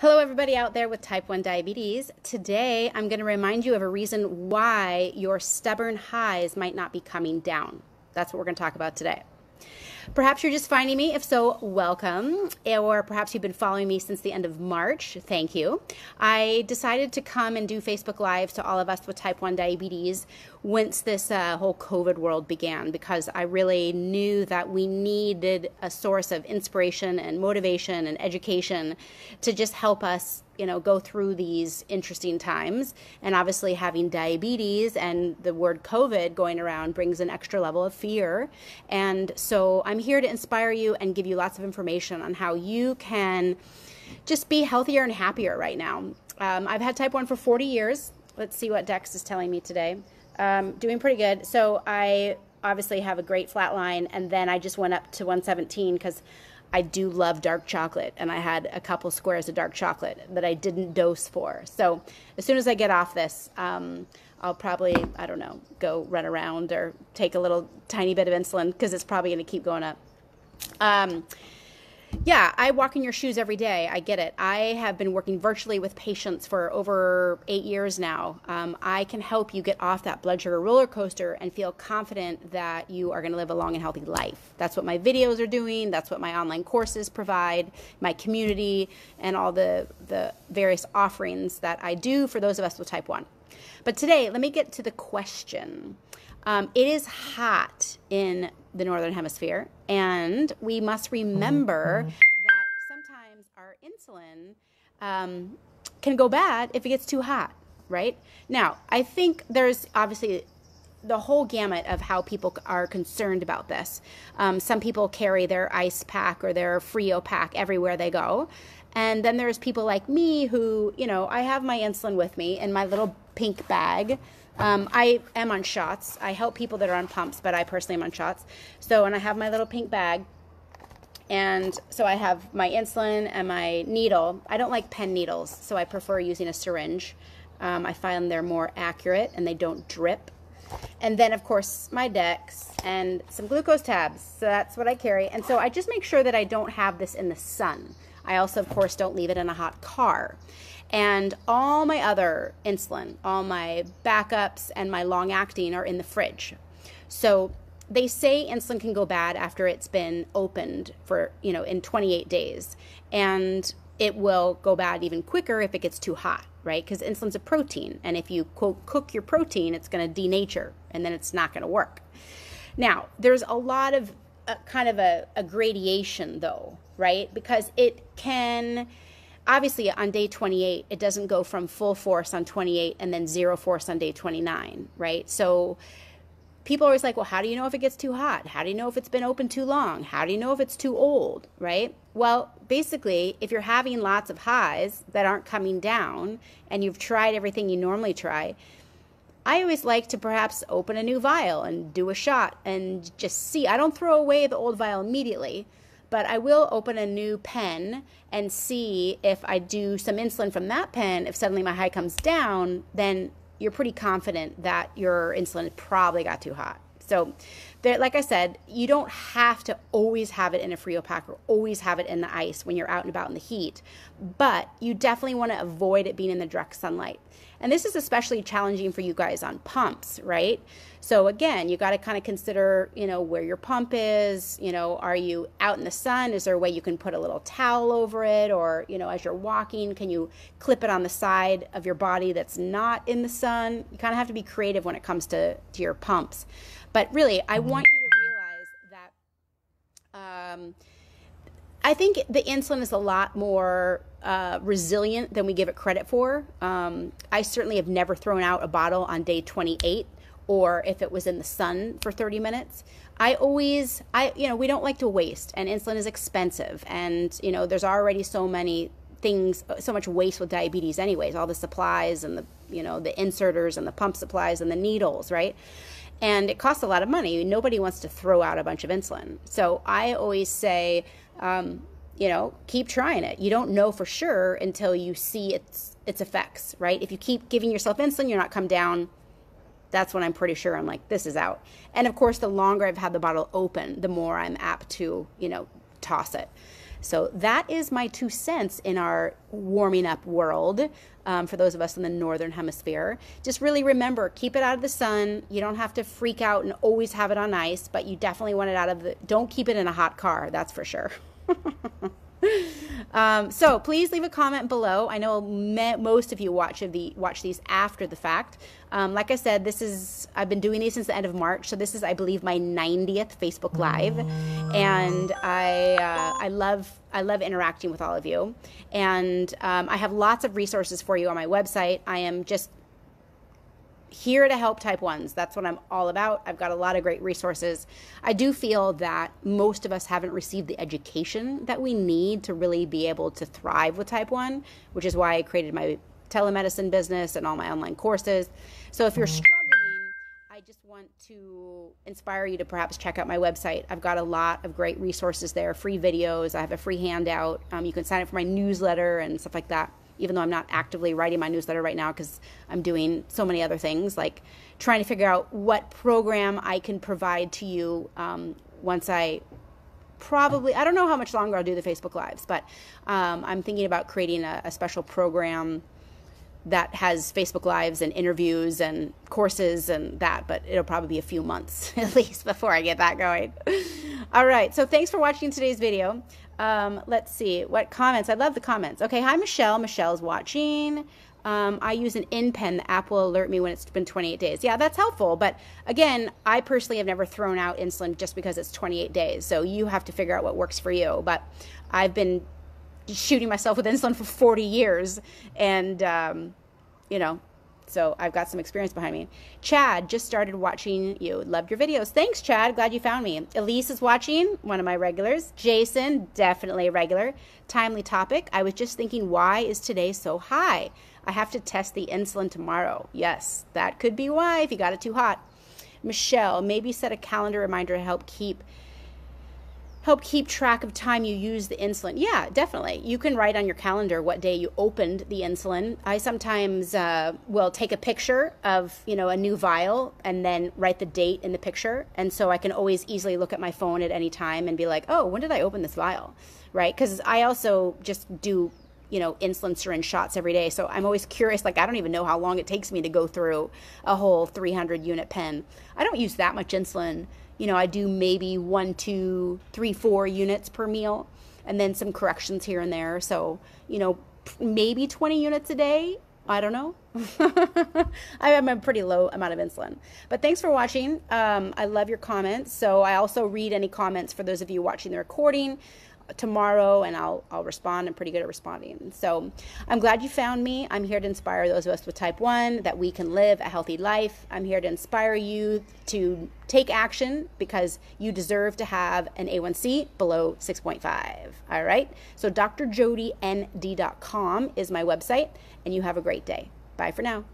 Hello, everybody out there with type 1 diabetes. Today, I'm going to remind you of a reason why your stubborn highs might not be coming down. That's what we're going to talk about today. Perhaps you're just finding me. If so, welcome. Or perhaps you've been following me since the end of March. Thank you. I decided to come and do Facebook Lives to all of us with type 1 diabetes once this uh, whole COVID world began because I really knew that we needed a source of inspiration and motivation and education to just help us you know go through these interesting times. And obviously having diabetes and the word covid going around brings an extra level of fear. And so i'm here to inspire you and give you lots of information on how you can just be healthier and happier right now. Um, i've had type 1 for 40 years. Let's see what dex is telling me today. Um, doing pretty good. So i obviously have a great flat line and then i just went up to 117 because I do love dark chocolate, and I had a couple squares of dark chocolate that I didn't dose for. So as soon as I get off this, um, I'll probably, I don't know, go run around or take a little tiny bit of insulin because it's probably going to keep going up. Um, yeah, I walk in your shoes every day. I get it. I have been working virtually with patients for over eight years now. Um, I can help you get off that blood sugar roller coaster and feel confident that you are going to live a long and healthy life. That's what my videos are doing. That's what my online courses provide, my community, and all the, the various offerings that I do for those of us with type 1. But today, let me get to the question. Um, it is hot in the Northern Hemisphere, and we must remember that sometimes our insulin um, can go bad if it gets too hot, right? Now, I think there's obviously the whole gamut of how people are concerned about this. Um, some people carry their ice pack or their Frio pack everywhere they go. And then there's people like me who, you know, I have my insulin with me in my little pink bag um, I am on shots. I help people that are on pumps, but I personally am on shots. So, and I have my little pink bag. And so I have my insulin and my needle. I don't like pen needles, so I prefer using a syringe. Um, I find they're more accurate and they don't drip. And then, of course, my Dex and some glucose tabs. So that's what I carry. And so I just make sure that I don't have this in the sun. I also, of course, don't leave it in a hot car. And all my other insulin, all my backups and my long acting are in the fridge. So they say insulin can go bad after it's been opened for, you know, in 28 days. And it will go bad even quicker if it gets too hot, right? Because insulin's a protein. And if you quote cook your protein, it's going to denature and then it's not going to work. Now, there's a lot of uh, kind of a, a gradation though, right? Because it can obviously on day 28 it doesn't go from full force on 28 and then zero force on day 29 right? So people are always like well how do you know if it gets too hot? How do you know if it's been open too long? How do you know if it's too old? Right? Well basically if you're having lots of highs that aren't coming down and you've tried everything you normally try I always like to perhaps open a new vial and do a shot and just see. I don't throw away the old vial immediately but I will open a new pen and see if I do some insulin from that pen. If suddenly my high comes down, then you're pretty confident that your insulin probably got too hot. So, there, like I said, you don't have to always have it in a Frio pack or always have it in the ice when you're out and about in the heat, but you definitely want to avoid it being in the direct sunlight. And this is especially challenging for you guys on pumps, right? So again, you got to kind of consider, you know, where your pump is, you know, are you out in the sun? Is there a way you can put a little towel over it or, you know, as you're walking, can you clip it on the side of your body that's not in the sun? You kind of have to be creative when it comes to to your pumps. But really, I want you to realize that um, I think the insulin is a lot more uh, resilient than we give it credit for. Um, I certainly have never thrown out a bottle on day 28 or if it was in the sun for 30 minutes. I always, I, you know, we don't like to waste, and insulin is expensive, and you know, there's already so many things, so much waste with diabetes, anyways. All the supplies and the, you know, the inserters and the pump supplies and the needles, right? And it costs a lot of money. Nobody wants to throw out a bunch of insulin. So I always say, um, you know, keep trying it. You don't know for sure until you see its its effects, right? If you keep giving yourself insulin, you're not come down. That's when I'm pretty sure I'm like, this is out. And of course, the longer I've had the bottle open, the more I'm apt to, you know, toss it. So that is my two cents in our warming up world. Um, for those of us in the northern hemisphere, just really remember keep it out of the sun. You don't have to freak out and always have it on ice, but you definitely want it out of the. Don't keep it in a hot car. That's for sure. um, so please leave a comment below. I know me- most of you watch of the watch these after the fact. Um, like I said, this is I've been doing these since the end of March, so this is I believe my 90th Facebook Live, and I uh, I love I love interacting with all of you, and um, I have lots of resources for you on my website. I am just here to help type ones. That's what I'm all about. I've got a lot of great resources. I do feel that most of us haven't received the education that we need to really be able to thrive with type one, which is why I created my telemedicine business and all my online courses. So if you're mm-hmm. struggling, I just want to inspire you to perhaps check out my website. I've got a lot of great resources there, free videos. I have a free handout. Um, you can sign up for my newsletter and stuff like that even though I'm not actively writing my newsletter right now because I'm doing so many other things, like trying to figure out what program I can provide to you um, once I probably, I don't know how much longer I'll do the Facebook Lives, but um, I'm thinking about creating a, a special program that has Facebook Lives and interviews and courses and that, but it'll probably be a few months at least before I get that going. All right, so thanks for watching today's video. Um, let's see what comments. I love the comments. Okay, hi Michelle. Michelle's watching. Um, I use an InPen. The app will alert me when it's been 28 days. Yeah, that's helpful. But again, I personally have never thrown out insulin just because it's 28 days. So you have to figure out what works for you. But I've been shooting myself with insulin for 40 years, and um, you know, so I've got some experience behind me. Chad just started watching you. Loved your videos. Thanks, Chad. Glad you found me. Elise is watching, one of my regulars. Jason, definitely a regular. Timely topic. I was just thinking, why is today so high? I have to test the insulin tomorrow. Yes, that could be why if you got it too hot. Michelle, maybe set a calendar reminder to help keep help keep track of time you use the insulin. Yeah, definitely. You can write on your calendar what day you opened the insulin. I sometimes uh, will take a picture of you know a new vial and then write the date in the picture, and so I can always easily look at my phone at any time and be like, oh, when did I open this vial, right? Because I also just do you know insulin syringe shots every day so i'm always curious like i don't even know how long it takes me to go through a whole 300 unit pen i don't use that much insulin you know, I do maybe one, two, three, four units per meal, and then some corrections here and there. So, you know, maybe 20 units a day. I don't know. I have a pretty low amount of insulin. But thanks for watching. Um, I love your comments. So I also read any comments for those of you watching the recording tomorrow and I'll, I'll respond. I'm pretty good at responding. So I'm glad you found me. I'm here to inspire those of us with type 1 that we can live a healthy life. I'm here to inspire you to take action because you deserve to have an A1C below 6.5. All right. So drjodynd.com is my website and you have a great day. Bye for now.